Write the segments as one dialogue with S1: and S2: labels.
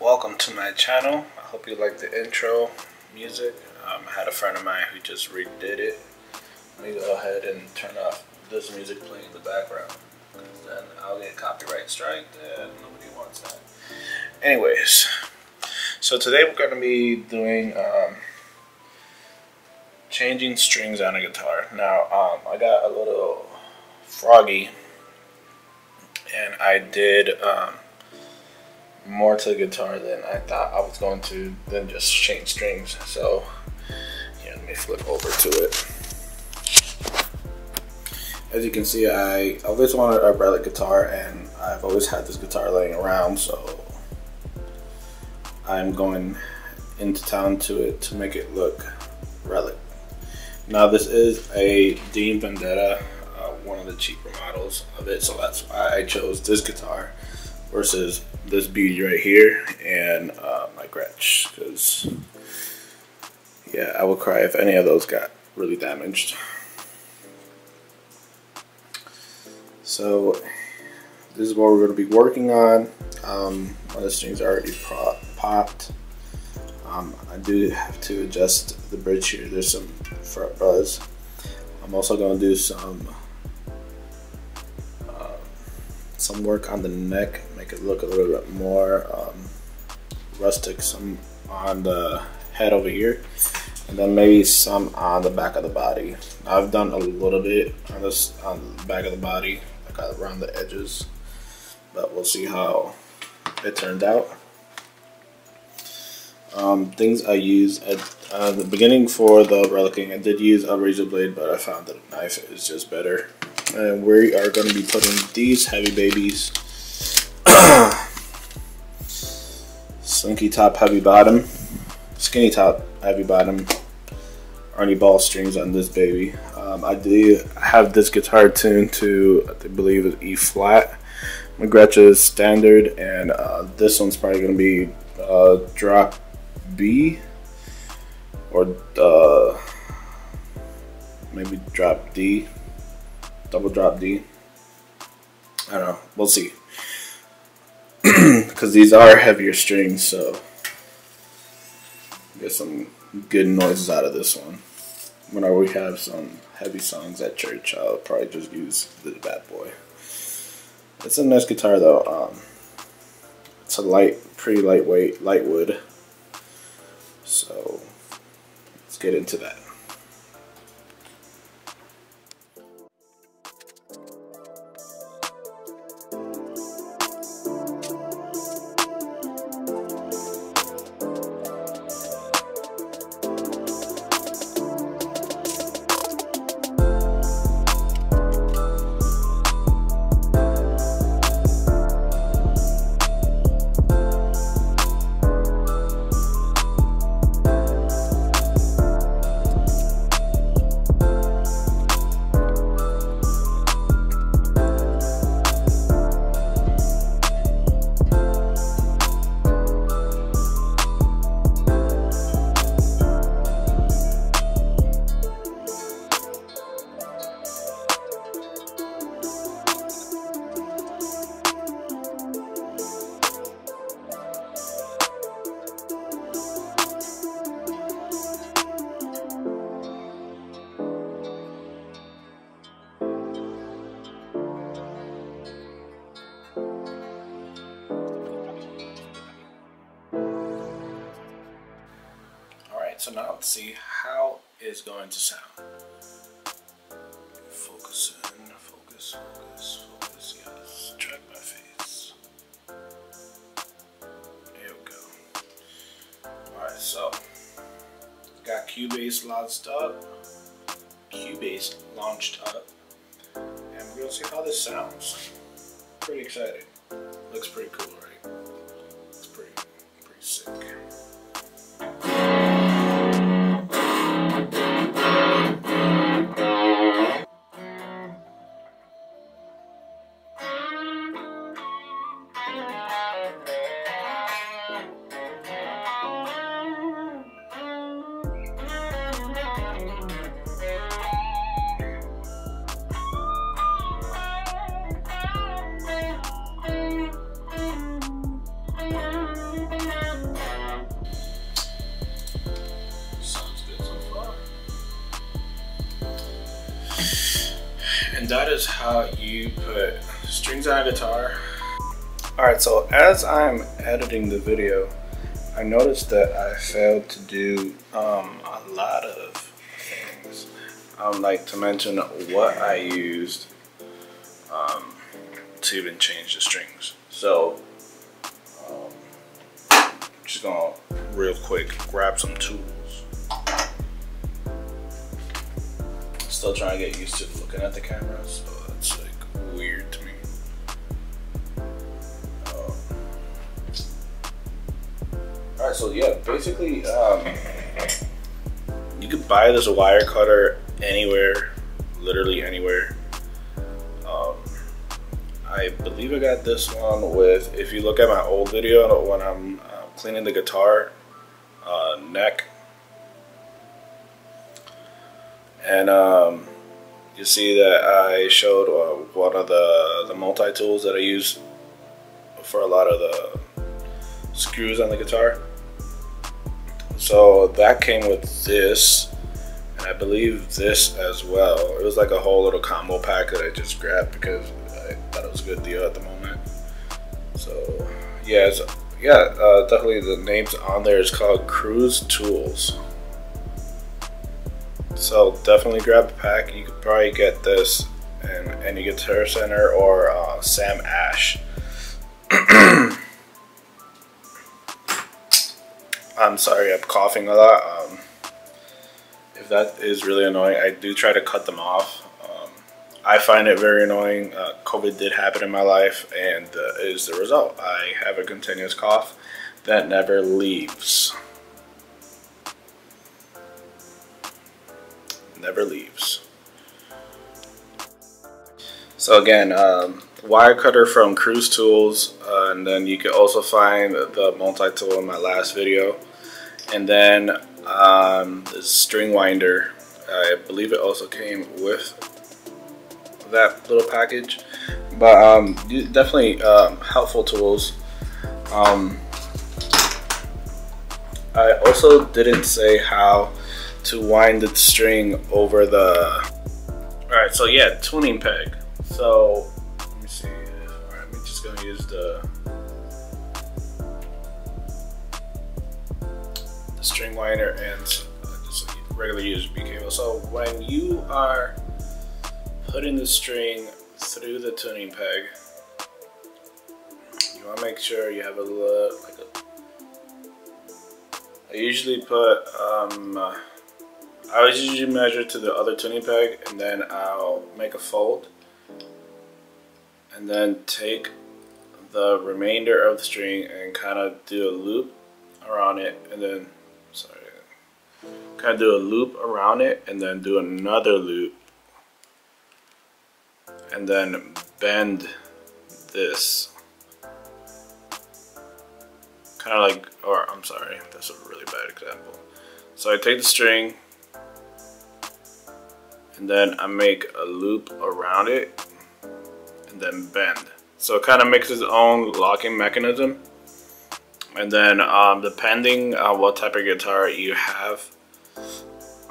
S1: Welcome to my channel. I hope you like the intro music. Um, I had a friend of mine who just redid it. Let me go ahead and turn off this music playing in the background. Then I'll get copyright strike and nobody wants that. Anyways, so today we're going to be doing um, changing strings on a guitar. Now, um, I got a little froggy and I did um, more to the guitar than I thought I was going to than just change strings. So, yeah, let me flip over to it. As you can see, I always wanted a relic guitar and I've always had this guitar laying around, so I'm going into town to it to make it look relic. Now this is a Dean Vendetta, uh, one of the cheaper models of it, so that's why I chose this guitar versus this beauty right here and uh, my Gretsch because yeah I would cry if any of those got really damaged so this is what we're going to be working on um, my strings already popped um, I do have to adjust the bridge here there's some fret buzz I'm also going to do some some work on the neck, make it look a little bit more um, rustic, some on the head over here, and then maybe some on the back of the body. I've done a little bit on this on the back of the body, like around the edges, but we'll see how it turned out. Um, things I use at uh, the beginning for the relicking, I did use a razor blade, but I found that a knife is just better. And we are going to be putting these heavy babies slinky top heavy bottom skinny top heavy bottom Ernie Ball strings on this baby. Um, I do have this guitar tuned to I believe is E flat. Is standard and uh, this one's probably going to be uh, drop B or uh, maybe drop D double drop D. I don't know. We'll see. Because these are heavier strings, so get some good noises out of this one. Whenever we have some heavy songs at church, I'll probably just use the bad boy. It's a nice guitar though. Um, it's a light, pretty lightweight, light wood. So let's get into that. So now let's see how it's going to sound. Focus in, focus, focus, focus, yes. Track my face. There we go. Alright, so got Cubase launched up. Cubase launched up. And we're gonna see how this sounds. Pretty excited. Looks pretty cool, that is how you put strings on a guitar. Alright, so as I'm editing the video, I noticed that I failed to do um, a lot of things. Um, like to mention what I used um, to even change the strings. So, um, just gonna real quick grab some tools. Still trying to get used to looking at the camera, so that's like weird to me. Um, Alright, so yeah, basically, um, you could buy this wire cutter anywhere, literally anywhere. Um, I believe I got this one with, if you look at my old video when I'm uh, cleaning the guitar uh, neck, and um, you see that I showed uh, one of the, the multi-tools that I use for a lot of the screws on the guitar. So that came with this, and I believe this as well. It was like a whole little combo pack that I just grabbed because I thought it was a good deal at the moment. So yeah, yeah, uh, definitely the names on there is called Cruz Tools. So definitely grab a pack. You could probably get this in any Guitar Center or uh, Sam Ash. I'm sorry, I'm coughing a lot. Um, if that is really annoying, I do try to cut them off. Um, I find it very annoying. Uh, COVID did happen in my life, and uh, is the result. I have a continuous cough that never leaves. Leaves. So again, um, wire cutter from Cruz Tools, uh, and then you can also find the multi-tool in my last video. And then um, the string winder, I believe it also came with that little package. But um, definitely um, helpful tools. Um, I also didn't say how to wind the string over the... Alright, so yeah, tuning peg. So, let me see. Alright, I'm just gonna use the, the string winder and just regular USB cable. So when you are putting the string through the tuning peg, you want to make sure you have a little, like a, I usually put, um, uh, I usually measure to the other tuning peg and then I'll make a fold and then take the remainder of the string and kind of do a loop around it and then sorry kind of do a loop around it and then do another loop and then bend this. Kind of like or I'm sorry that's a really bad example. So I take the string and then I make a loop around it and then bend. So it kind of makes its own locking mechanism. And then um, depending on what type of guitar you have,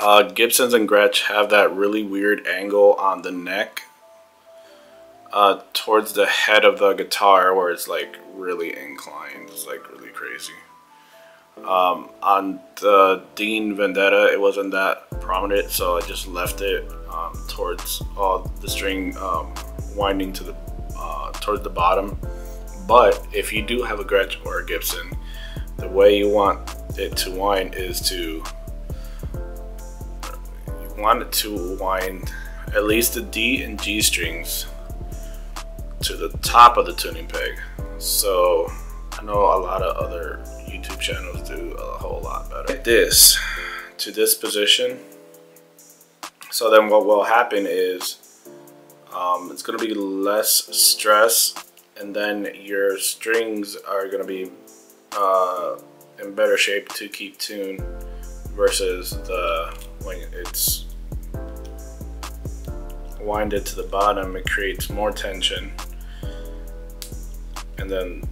S1: uh, Gibsons and Gretsch have that really weird angle on the neck uh, towards the head of the guitar where it's like really inclined. It's like really crazy. Um, on the Dean Vendetta, it wasn't that prominent, so I just left it um, towards all the string um, winding to the uh, towards the bottom. But if you do have a Gretsch or a Gibson, the way you want it to wind is to you want it to wind at least the D and G strings to the top of the tuning peg. So I know a lot of other YouTube channels do a whole lot better. Like this to this position so then what will happen is um, it's going to be less stress and then your strings are going to be uh, in better shape to keep tune versus the when it's winded to the bottom it creates more tension and then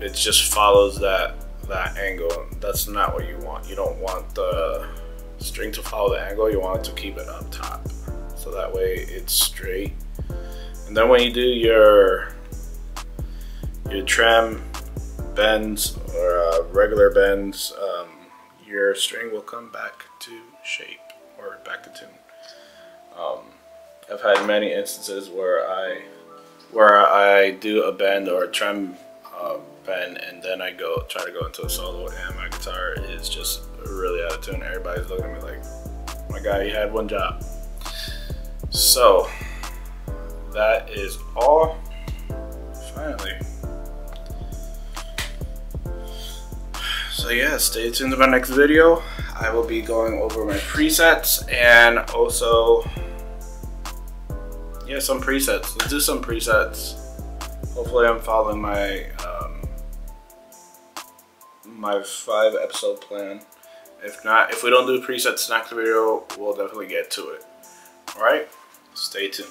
S1: it just follows that that angle that's not what you want you don't want the string to follow the angle, you want it to keep it up top. so that way it's straight. And then when you do your your trim bends or uh, regular bends, um, your string will come back to shape or back to tune. Um, I've had many instances where I where I do a bend or a trim uh, bend and then I go try to go into a solo and my guitar is just really out of tune. Everybody's looking at me like, my guy, you had one job. So that is all. Finally. So yeah, stay tuned to my next video. I will be going over my presets and also yeah, some presets. Let's do some presets. Hopefully I'm following my um, my five episode plan. If not, if we don't do presets next video, we'll definitely get to it. Alright, stay tuned.